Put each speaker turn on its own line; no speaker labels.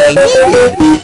Thank you.